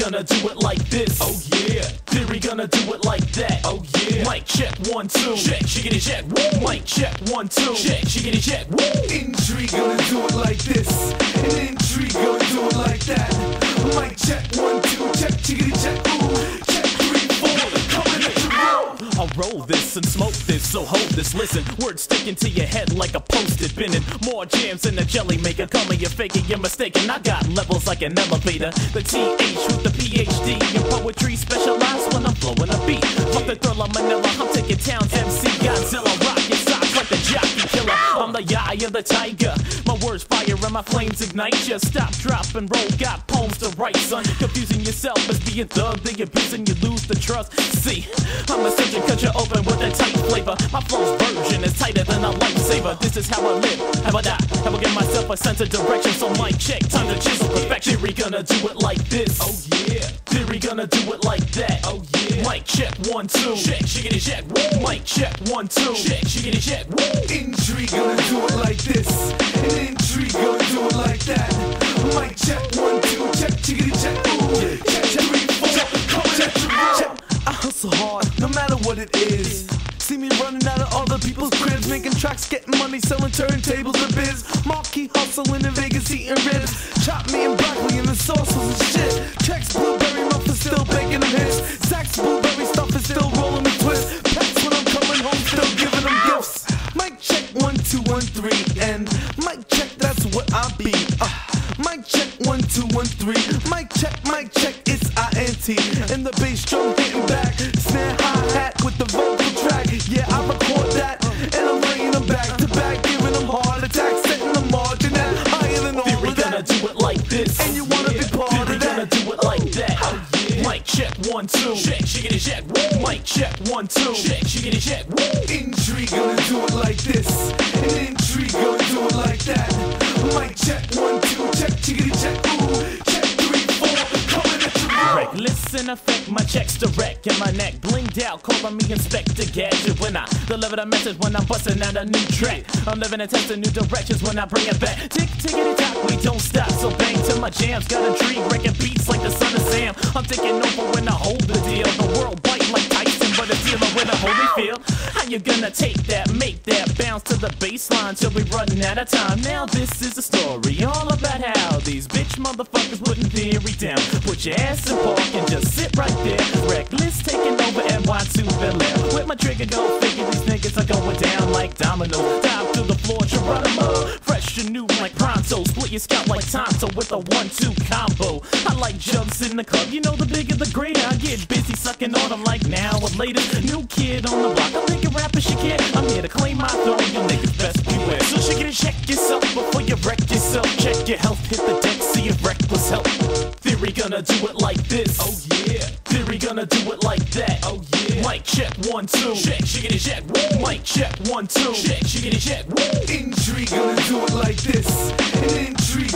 gonna do it like this. Oh yeah. Theory gonna do it like that. Oh yeah. Mic check one two. Check, shiggity check. Woo. Mic check one two. Check, shiggity check. Woo. Intrigue gonna do it like this, roll this and smoke this, so hold this. Listen, words sticking to your head like a post-it bending. More jams than a jelly maker. Call me a faker, you're mistaken. I got levels like an elevator. The TH with the PhD in poetry, specialized when I'm blowing a beat. Fuck the thriller, Manila. I'm taking towns. MC Godzilla, like the jockey killer. I'm the eye of the tiger. My words fire and my flames ignite. Just stop, drop, and roll. Got poems to write, son. Confusing yourself as being thug, they abusing, you lose the trust. See, I'm a surgeon, cut you open with a tight flavor. My flow's version is tighter than a lifesaver. This is how I live, how I die. How I give myself a sense of direction. So mic check, time to chisel perfection. Theory gonna do it like this. Oh yeah. Theory gonna do it like that. Yeah. Mic check one two. Check, shiggity check. Woo. Mic check one two. Check, shiggity check. Woo. Intrigue gonna do it like this, and intrigue gonna do it like that. Mic check one two, check chickity check ooh, check three four, coming at you raw. I hustle hard, no matter what it is. See me running out of other people's cribs, making tracks, getting money, selling turntables and biz. Marquee hustling in Vegas, eating ribs. Chop me and broccoli and the sauce was one three and mic check that's what I be. Uh, mic check one two one three. Mic check, mic check, it's INT. And the bass drum hitting back. Snare hi hat with the vocal track. Yeah, I record that and I'm laying them back to back, giving them heart attacks, setting them margin at higher than all Theory of gonna do it like this. And you wanna be part Theory of that. gonna do it like that. Oh yeah. Mic check one two. Check, shiggity check. Woo. Mic check one two. Check, shiggity check. Woo. Intrigue gonna do it like this, Reckless in effect, my checks direct and my neck blinged out, calling me Inspector Gadget when I deliver the message when I'm busting out a new track. I'm living and testing new directions when I bring it back. Tick tickety tock, we don't stop, so bang to my jams. Got a dream, breaking beats like the son of Sam. I'm taking over when I hold the deal. The world bite like Tyson, but a dealer with a Holyfield. How you gonna take that, make to the baseline till we running out of time? Now this is a story all about how these bitch motherfuckers putting theory down. Put your ass in park and just sit right there. Reckless NY2 Bel Air. With my trigger go figure these niggas are going down like dominoes. Dive to the floor, Geronimo. Fresh and new like pronto. Split your scalp like Tonto with a one-two combo. I like jumps in the club, you know the bigger the greater. I get busy sucking on them like now or later. New kid on the block, I'm making rappers shit kid. I'm here to claim my throne, you niggas best beware. So it and check yourself before you wreck yourself. Check your health, hit the deck, see if reckless help. Theory gonna do it like this. Oh yeah. Theory gonna do it like that. Oh yeah. Mic check one two. Check, shiggity check. Woo. Mic check one two. Check, shiggity check. Woo. Intrigue gonna do it like this, and intrigue